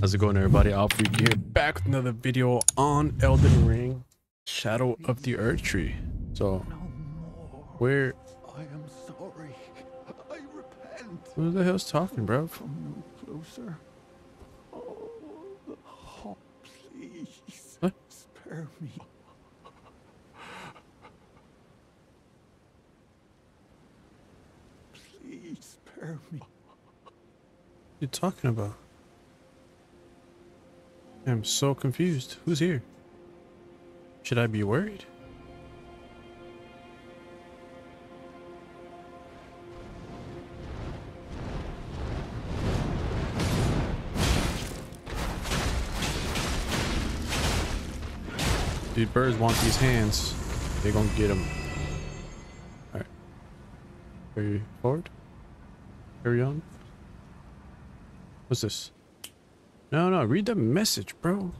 How's it going everybody? Alfred here back with another video on Elden Ring Shadow of the Erdtree. So where I am sorry. I repent. who the hell's talking, bro? Come no closer. Oh, oh, please. What? Spare me. Please spare me. What you talking about? I'm so confused. Who's here? Should I be worried? These birds want these hands. They gonna get them. Alright. Carry forward. Carry on. What's this? No, no, read the message, bro.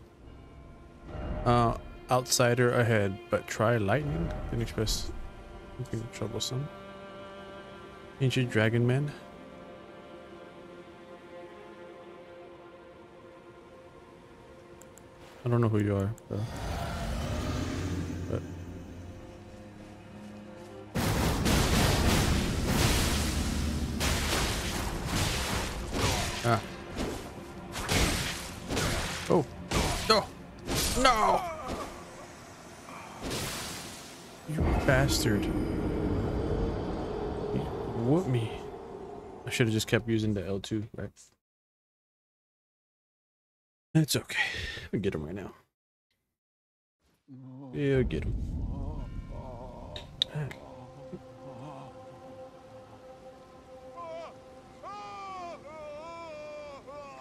Uh, outsider ahead, but try lightning. Didn't express looking troublesome. Ancient dragon man. I don't know who you are, bro. No. No. You bastard. You whoop me. I should have just kept using the L2, right? It's okay. We get him right now. Yeah, get him.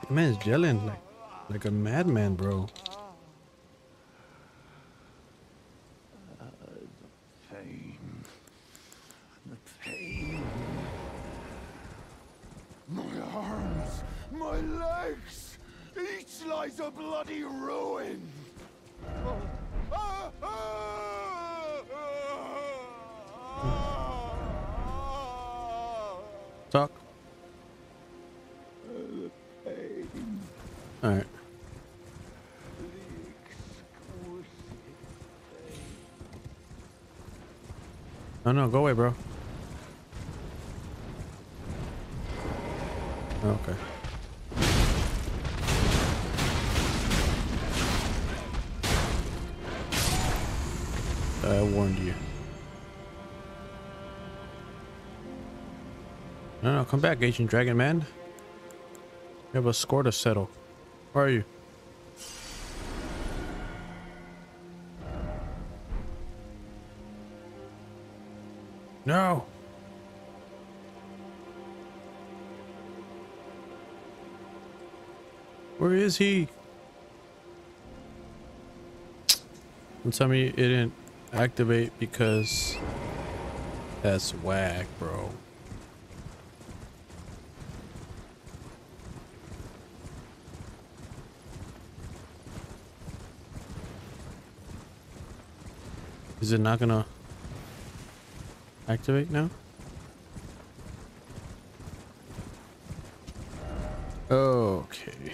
The man's yelling like like a madman, bro. Pain. The pain. My arms. My legs. Each lies a bloody ruin. Talk. All right. No, no, go away, bro. Oh, okay. I warned you. No, no, come back, Ancient Dragon Man. We have a score to settle. Where are you? No. Where is he? Don't tell me it didn't activate because that's whack, bro. Is it not gonna activate now? Okay.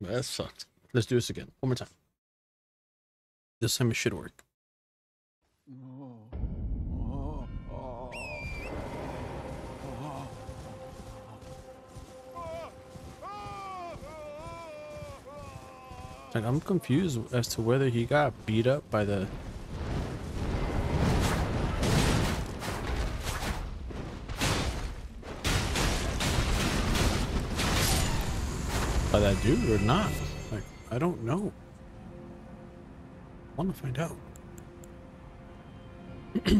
That sucked. Let's do this again. One more time. This time it should work. Like I'm confused as to whether he got beat up by the by that dude or not. Like I don't know. I want to find out.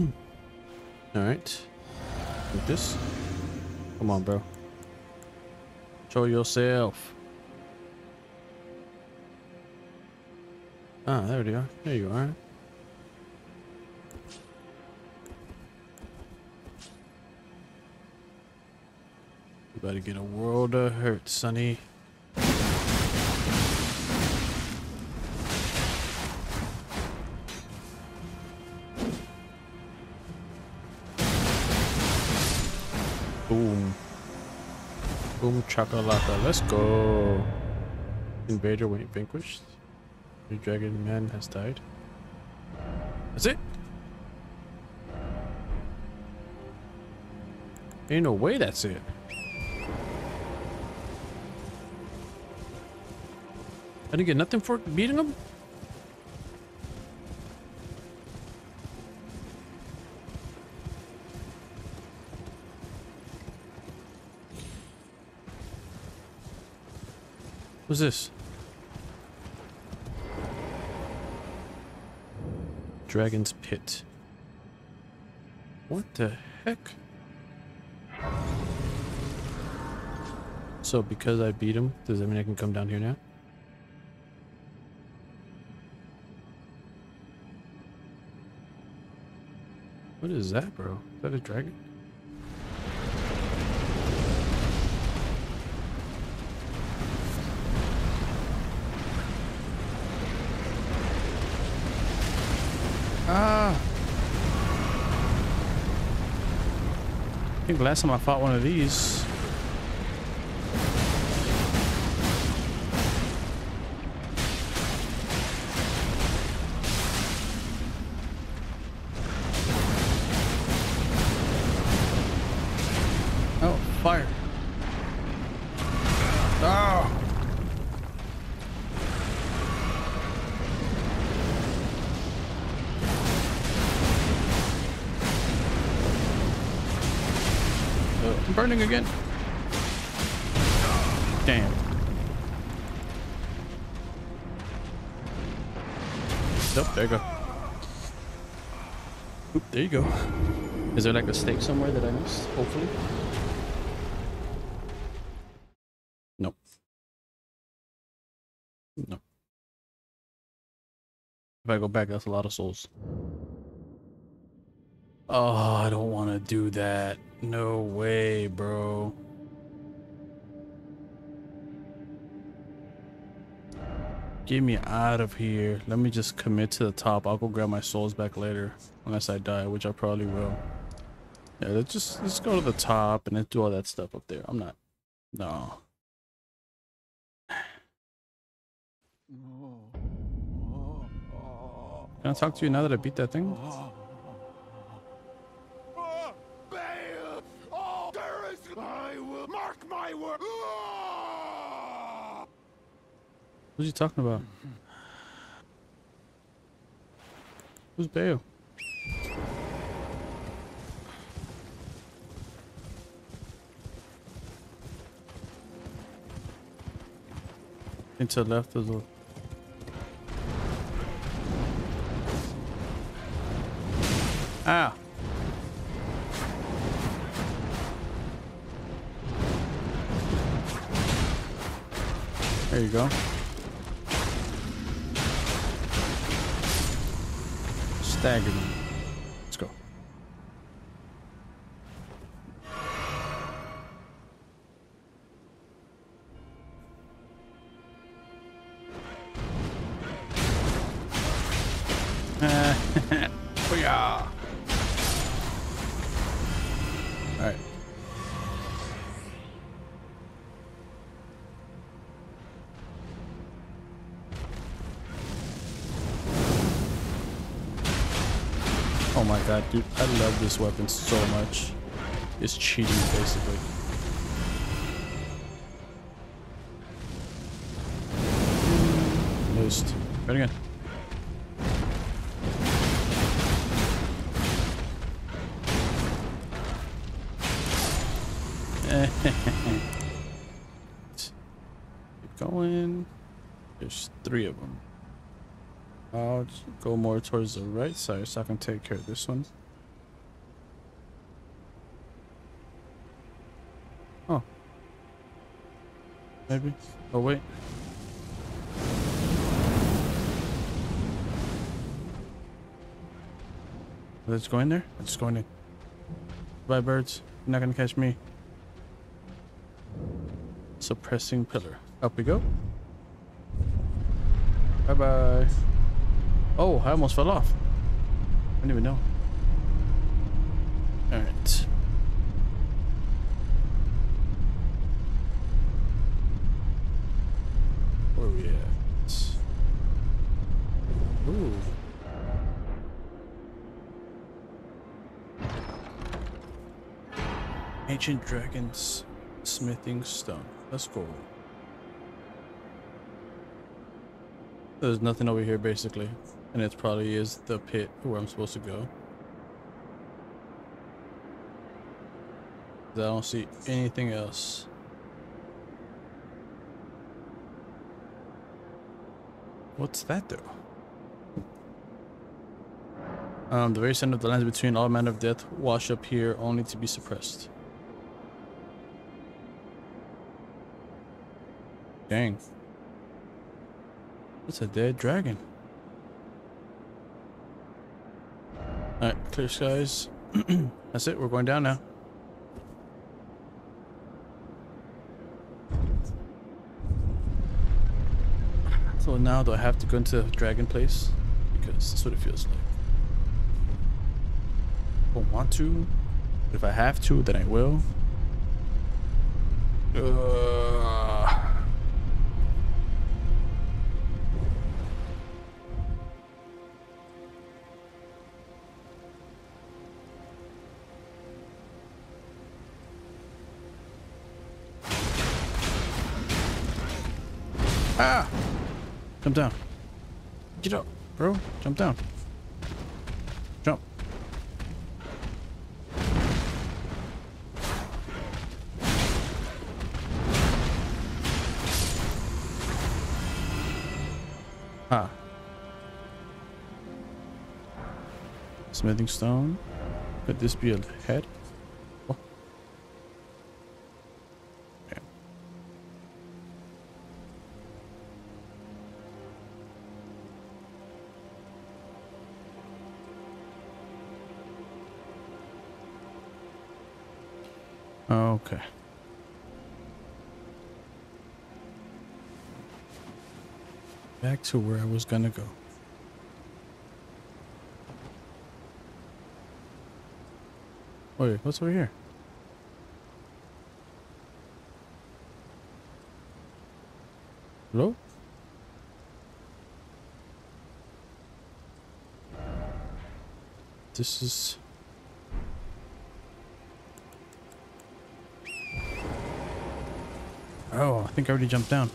All right. This. Come on, bro. Show yourself. Ah, there you are. There you are. You better get a world of hurt, Sonny. Chakalaka. Let's go. Invader when vanquished. The dragon man has died. That's it. Ain't no way that's it. I didn't get nothing for beating him? What's this? Dragon's Pit. What the heck? So because I beat him, does that mean I can come down here now? What is that, bro? Is that a dragon? I think last time I fought one of these. Go. Is there like a stake somewhere that I missed? Hopefully. Nope. No. If I go back, that's a lot of souls. Oh, I don't want to do that. No way, bro. Get me out of here. Let me just commit to the top. I'll go grab my souls back later. Unless I die, which I probably will. Yeah, let's just let's go to the top and then do all that stuff up there. I'm not. No. Can I talk to you now that I beat that thing? Word! Who's he talking about? Who's Bayle? Into the left as well. Ah. There you go. Stagger them. Alright. Oh my god, dude. I love this weapon so much. It's cheating, basically. Missed. Right again. Keep going. There's three of them. I'll go more towards the right side so I can take care of this one. Oh. Maybe. Oh, wait. Let's go in there. Let's go in there. Bye, birds. You're not gonna catch me. Suppressing pillar. Up we go. Bye bye. Oh, I almost fell off. I didn't even know. Alright. Where are we at? Ooh. Ancient dragons. Smithing Stone. Let's go. There's nothing over here basically. And it probably is the pit where I'm supposed to go. I don't see anything else. What's that though? Um, the very center of the lands between all manner of death wash up here only to be suppressed. Dang. It's a dead dragon. Alright, clear skies. That's it, we're going down now. So now do I have to go into Dragon Place? Because that's what it feels like. I don't want to. If I have to, then I will. Uh, Jump down. Get up, bro. Jump down. Jump. Ah. Smithing stone. Could this be a head? Oh, okay. Back to where I was gonna go. Oh, Wait, what's over here? Hello? This is... Oh, I think I already jumped down.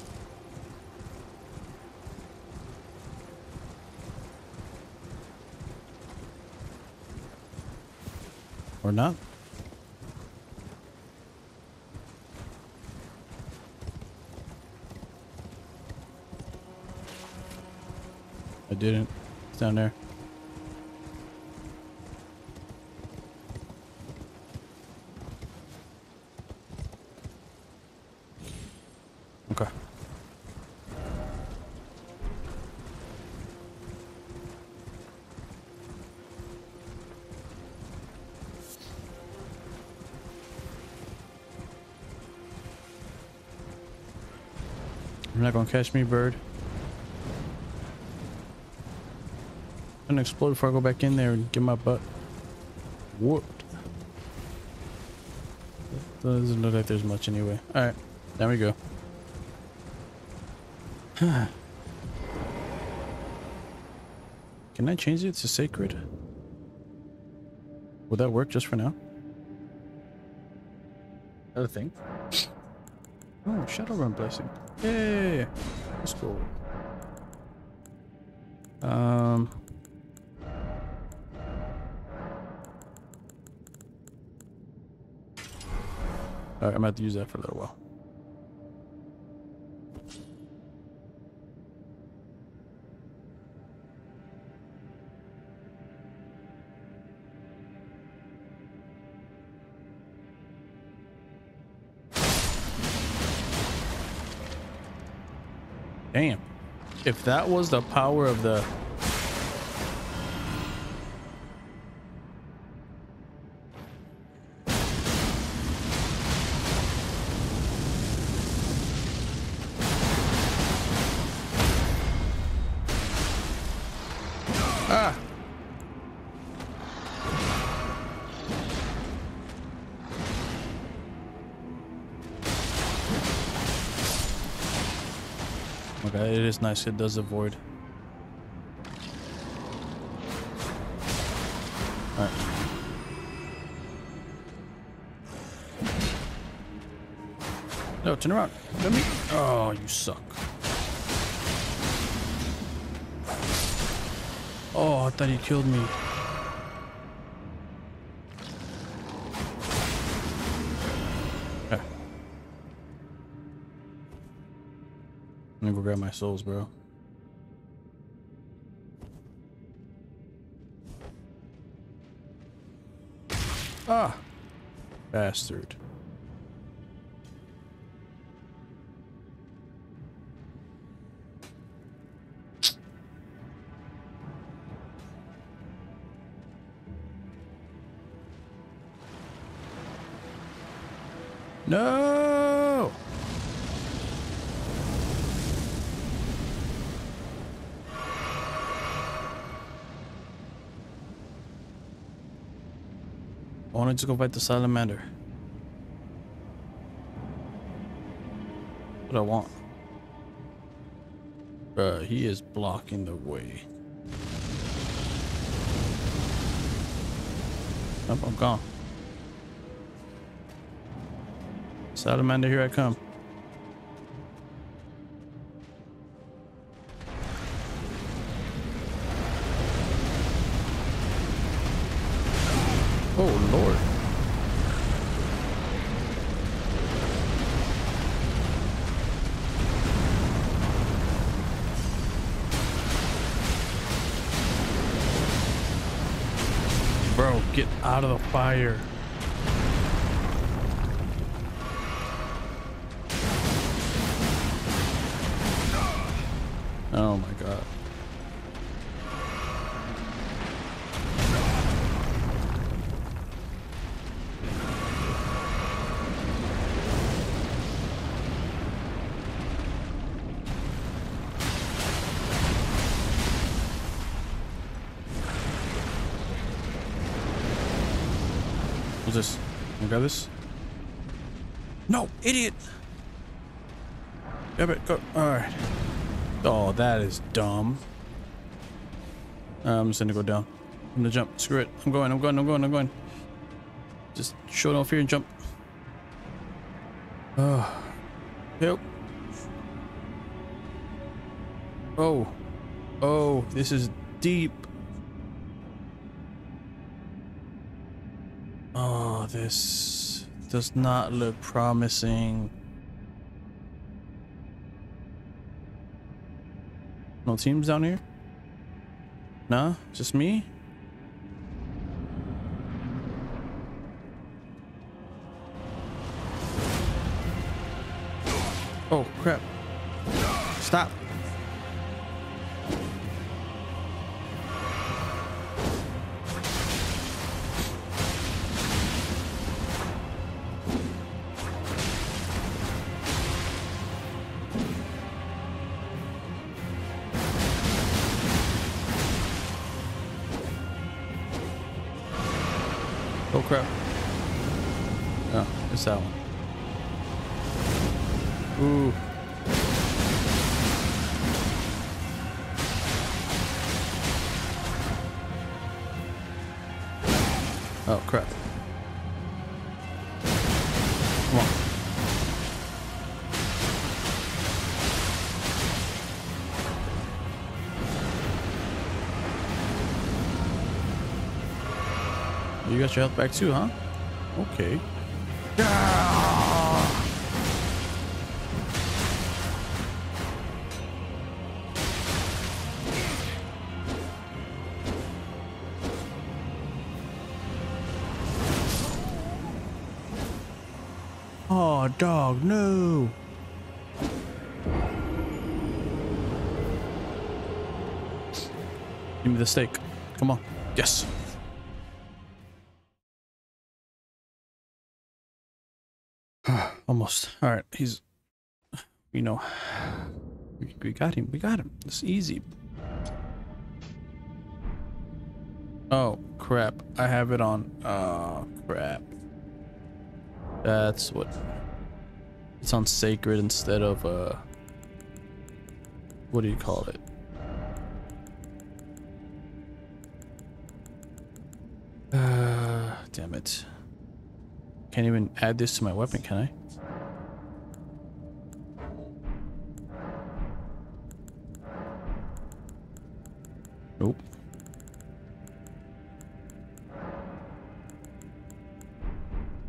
Or not? I didn't. It's down there. Not gonna catch me, bird. I'm gonna explode before I go back in there and get my butt whooped. Doesn't look like there's much anyway. Alright, there we go. Can I change it to sacred? Would that work just for now? Other thing. Oh, Shadow Realm blessing. Yay! Let's go. Um. Alright, I'm about to use that for a little while. Damn. If that was the power of the... Yeah, it is nice. It does avoid. Alright. No, turn around. Let me. Oh, you suck. Oh, I thought you killed me. Go grab my souls, bro. Ah! Bastard. No! Wanted to go fight the salamander. What I want. Bruh, he is blocking the way. Oh, I'm gone. Salamander, here I come. Fire. What's this? Can I grab this? No, idiot! Grab it, go. Alright. Oh, that is dumb. I'm just gonna go down. I'm gonna jump. Screw it. I'm going, I'm going, I'm going, I'm going. Just show no fear and jump. Oh. Help. Oh. Oh, this is deep. Oh, this does not look promising. No teams down here? Nah, just me? Oh, crap. Stop. You got your health back too, huh? Okay. Oh, dog, no. Give me the steak. Come on. Yes. Almost. All right. He's, you know, we, we got him. We got him. It's easy. Oh, crap. I have it on. Oh, crap. That's what. It's on sacred instead of, uh, what do you call it? Uh, damn it. Can't even add this to my weapon, can I? Nope.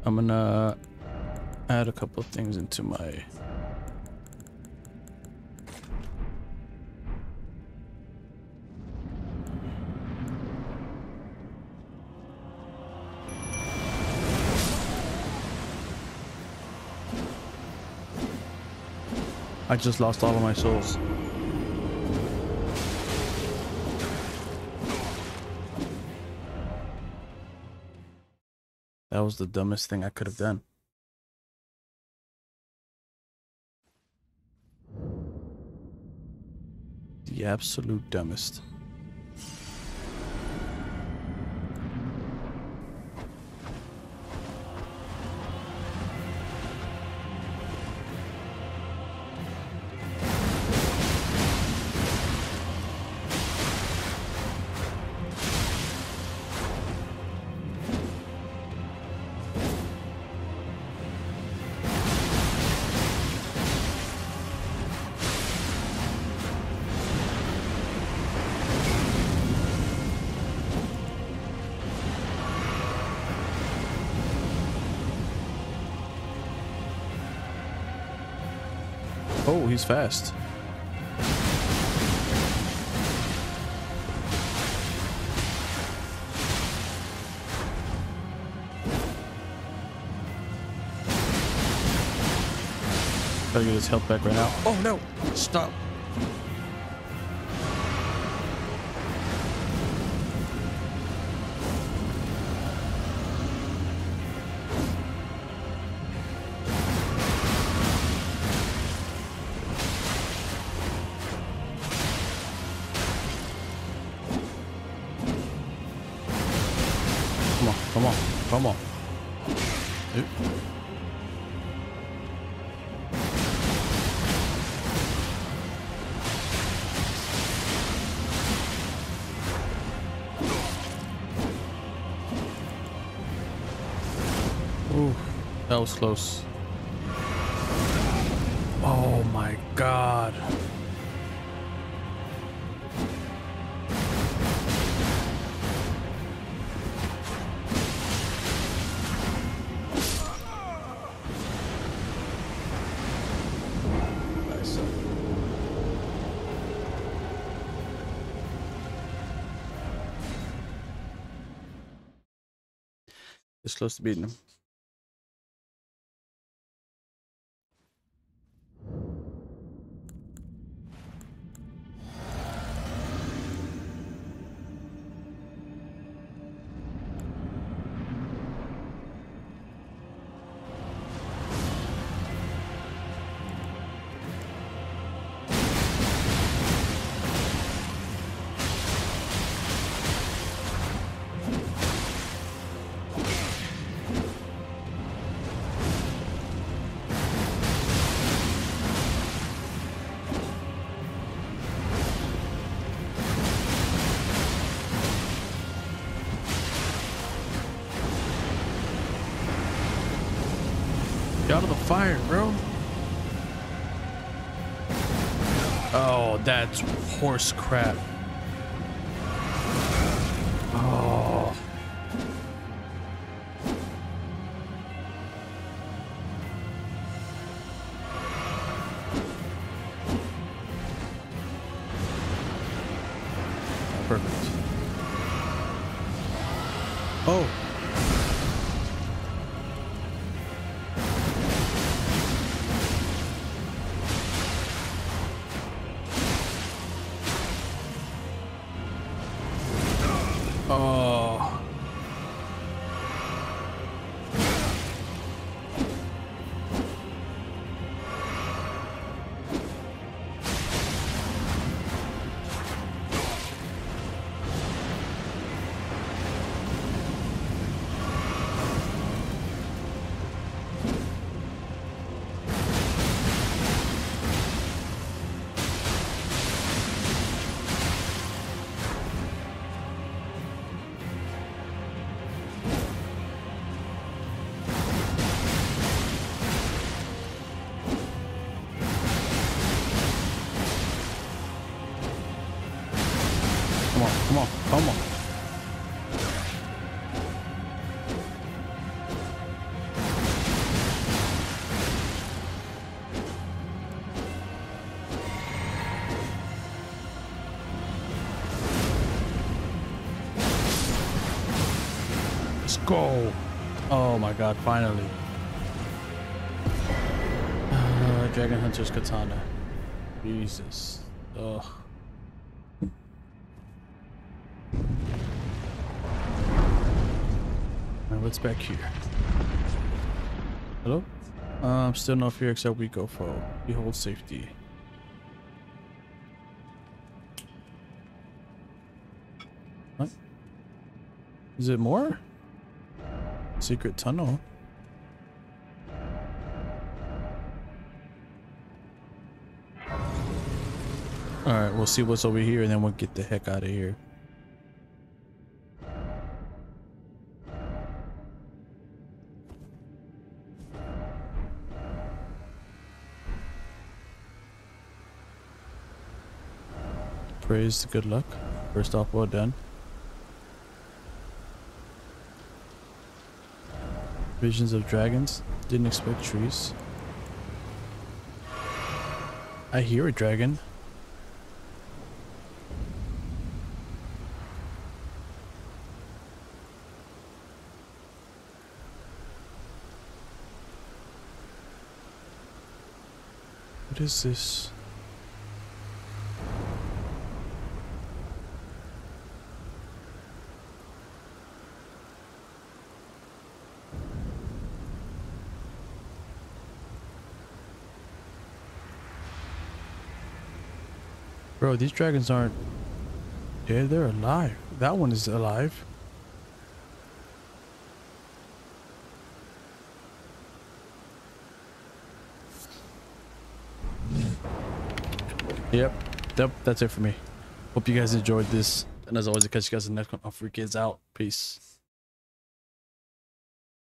I'm gonna add a couple of things into my I just lost all of my souls. That was the dumbest thing I could have done. The absolute dumbest. Oh, he's fast. Gotta get his health back right now. Oh no! Stop! That was close. Oh my god. Nice. It's close to beating him. Get out of the fire, bro. Oh, that's horse crap. Oh. Perfect. Oh. Go. Oh my god, finally. Uh, Dragon Hunter's Katana. Jesus. Ugh. Alright, what's back here? Hello? I'm still not here except we go for behold safety. What? Is it more? Secret tunnel. Alright, we'll see what's over here and then we'll get the heck out of here. Praise the good luck. First off, well done. Visions of dragons. Didn't expect trees. I hear a dragon. What is this? Bro, these dragons aren't dead, they're alive. That one is alive. Yep. Yep, that's it for me. Hope you guys enjoyed this. And as always, I'll catch you guys in the next one. I'll freak kids out. Peace.